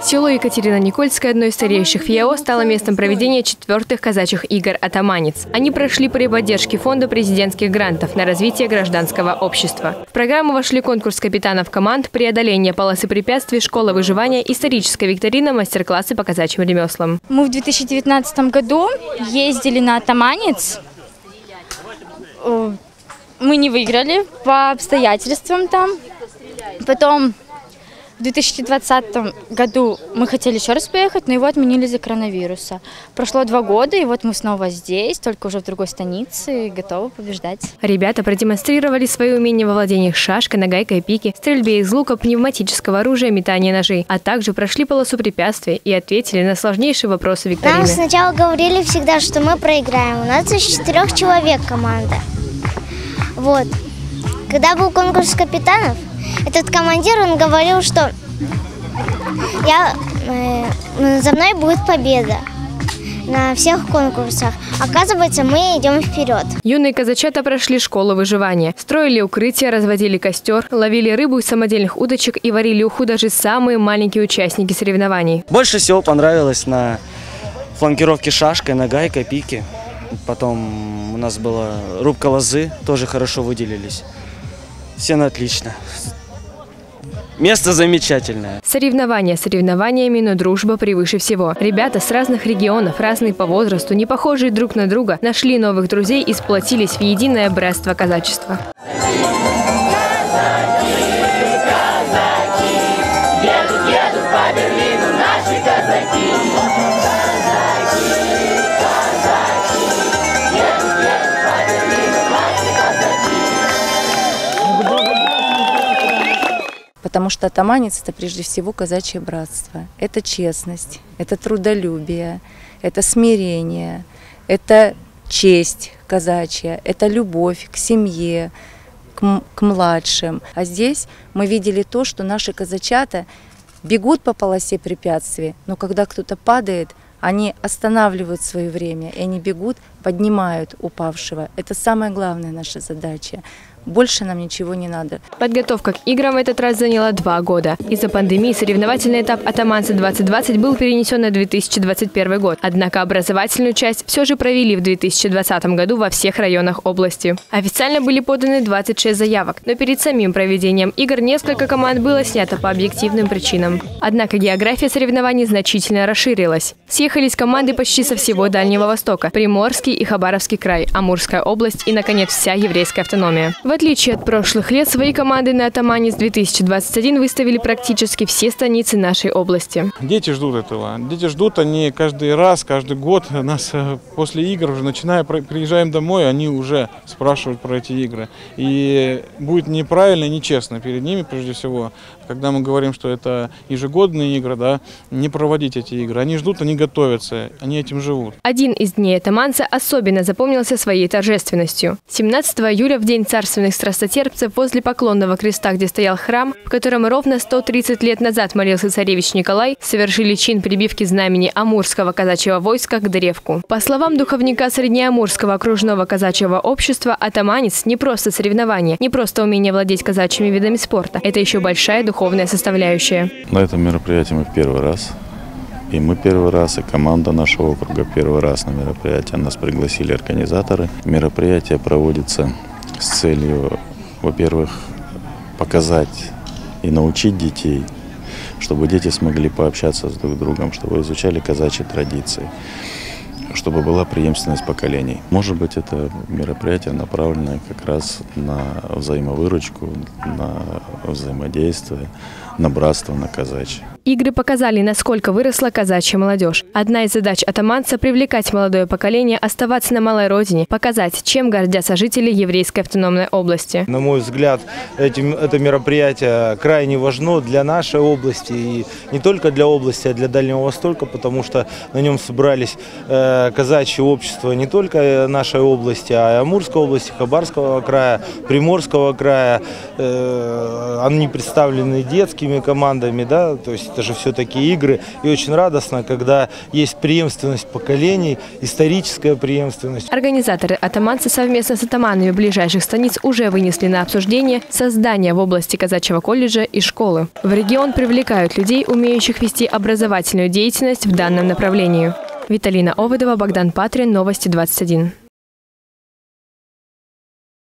Село Екатерина-Никольское, одно из старейших в стало местом проведения четвертых казачьих игр «Атаманец». Они прошли при поддержке фонда президентских грантов на развитие гражданского общества. В программу вошли конкурс капитанов команд, преодоление полосы препятствий, школа выживания, историческая викторина, мастер-классы по казачьим ремеслам. Мы в 2019 году ездили на «Атаманец». Э, Мы не выиграли по обстоятельствам там. Потом в 2020 году мы хотели еще раз поехать, но его отменили из-за коронавируса. Прошло два года, и вот мы снова здесь, только уже в другой станице, готовы побеждать. Ребята продемонстрировали свои умения во владении шашкой, нагайкой, пики, стрельбе из лука, пневматического оружия, метании ножей, а также прошли полосу препятствий и ответили на сложнейшие вопросы викторины. Нам сначала говорили всегда, что мы проиграем. У нас из четырех человек команда. Вот. Когда был конкурс капитанов, этот командир, он говорил, что я, э, за мной будет победа на всех конкурсах. Оказывается, мы идем вперед. Юные казачата прошли школу выживания. Строили укрытия, разводили костер, ловили рыбу из самодельных удочек и варили уху даже самые маленькие участники соревнований. Больше всего понравилось на фланкировке шашкой, нагайкой, пики. Потом у нас была рубка лозы, тоже хорошо выделились. Все на отлично. Место замечательное. Соревнования соревнованиями, но дружба превыше всего. Ребята с разных регионов, разные по возрасту, не похожие друг на друга, нашли новых друзей и сплотились в единое братство казачества. Потому что атаманец – это прежде всего казачье братство. Это честность, это трудолюбие, это смирение, это честь казачья, это любовь к семье, к, к младшим. А здесь мы видели то, что наши казачата бегут по полосе препятствий, но когда кто-то падает, они останавливают свое время, и они бегут, поднимают упавшего. Это самая главная наша задача. Больше нам ничего не надо. Подготовка к играм в этот раз заняла два года. Из-за пандемии соревновательный этап «Атаманца-2020» был перенесен на 2021 год. Однако образовательную часть все же провели в 2020 году во всех районах области. Официально были поданы 26 заявок, но перед самим проведением игр несколько команд было снято по объективным причинам. Однако география соревнований значительно расширилась. Съехались команды почти со всего Дальнего Востока – Приморский и Хабаровский край, Амурская область и, наконец, вся еврейская автономия. В отличие от прошлых лет, свои команды на Атаманец 2021 выставили практически все станицы нашей области. Дети ждут этого. Дети ждут, они каждый раз, каждый год нас э, после игр, уже начиная, при- приезжаем домой, они уже спрашивают про эти игры. И будет неправильно и нечестно перед ними, прежде всего, когда мы говорим, что это ежегодные игры, да, не проводить эти игры. Они ждут, они готовятся, они этим живут. Один из дней Атаманца особенно запомнился своей торжественностью. 17 июля, в день царственных страстотерпцев, возле Поклонного креста, где стоял храм, в котором ровно 130 лет назад молился царевич Николай, совершили чин прибивки знамени Амурского казачьего войска к древку. По словам духовника Среднеамурского окружного казачьего общества, Атаманец не просто соревнование, не просто умение владеть казачьими видами спорта. Это еще большая духовная составляющая. На этом мероприятии мы в первый раз. И мы первый раз, и команда нашего округа первый раз на мероприятие. Нас пригласили организаторы. Мероприятие проводится с целью, во-первых, показать и научить детей, чтобы дети смогли пообщаться с друг другом, чтобы изучали казачьи традиции, чтобы была преемственность поколений. Может быть, это мероприятие направлено как раз на взаимовыручку, на взаимодействие, на братство, на казачье. Игры показали, насколько выросла казачья молодежь. Одна из задач атаманца – привлекать молодое поколение, оставаться на малой родине, показать, чем гордятся жители еврейской автономной области. На мой взгляд, этим, это мероприятие крайне важно для нашей области и не только для области, а для Дальнего Востока, потому что на нем собрались э, казачьи общества не только нашей области, а и Амурской области, Хабарского края, Приморского края. Э, они представлены детскими командами, да, то есть это же все-таки игры. И очень радостно, когда есть преемственность поколений, историческая преемственность. Организаторы атаманцы совместно с атаманами ближайших станиц уже вынесли на обсуждение создание в области казачьего колледжа и школы. В регион привлекают людей, умеющих вести образовательную деятельность в данном направлении. Виталина Оводова, Богдан Патрин, Новости 21.